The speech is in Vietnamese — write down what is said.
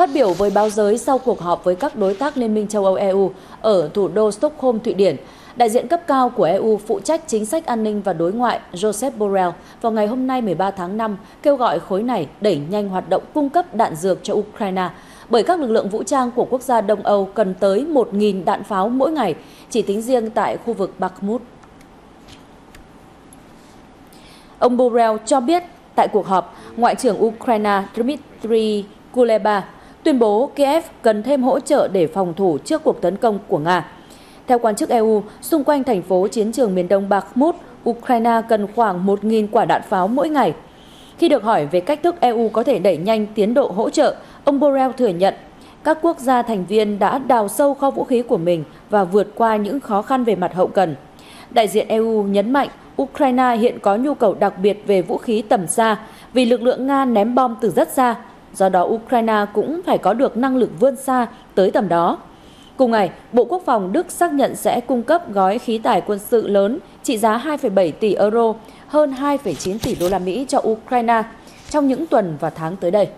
Phát biểu với báo giới sau cuộc họp với các đối tác Liên minh châu Âu EU ở thủ đô Stockholm, Thụy Điển, đại diện cấp cao của EU phụ trách chính sách an ninh và đối ngoại Joseph Borrell vào ngày hôm nay 13 tháng 5 kêu gọi khối này đẩy nhanh hoạt động cung cấp đạn dược cho Ukraine bởi các lực lượng vũ trang của quốc gia Đông Âu cần tới 1.000 đạn pháo mỗi ngày, chỉ tính riêng tại khu vực Bakhmut. Ông Borrell cho biết tại cuộc họp, Ngoại trưởng Ukraine Dmitry Kuleba tuyên bố Kiev cần thêm hỗ trợ để phòng thủ trước cuộc tấn công của Nga. Theo quan chức EU, xung quanh thành phố chiến trường miền đông Bakhmut, Ukraine cần khoảng 1.000 quả đạn pháo mỗi ngày. Khi được hỏi về cách thức EU có thể đẩy nhanh tiến độ hỗ trợ, ông Borrell thừa nhận các quốc gia thành viên đã đào sâu kho vũ khí của mình và vượt qua những khó khăn về mặt hậu cần. Đại diện EU nhấn mạnh Ukraine hiện có nhu cầu đặc biệt về vũ khí tầm xa vì lực lượng Nga ném bom từ rất xa, do đó Ukraine cũng phải có được năng lực vươn xa tới tầm đó. Cùng ngày, Bộ Quốc phòng Đức xác nhận sẽ cung cấp gói khí tải quân sự lớn trị giá 2,7 tỷ euro, hơn 2,9 tỷ đô la Mỹ cho Ukraine trong những tuần và tháng tới đây.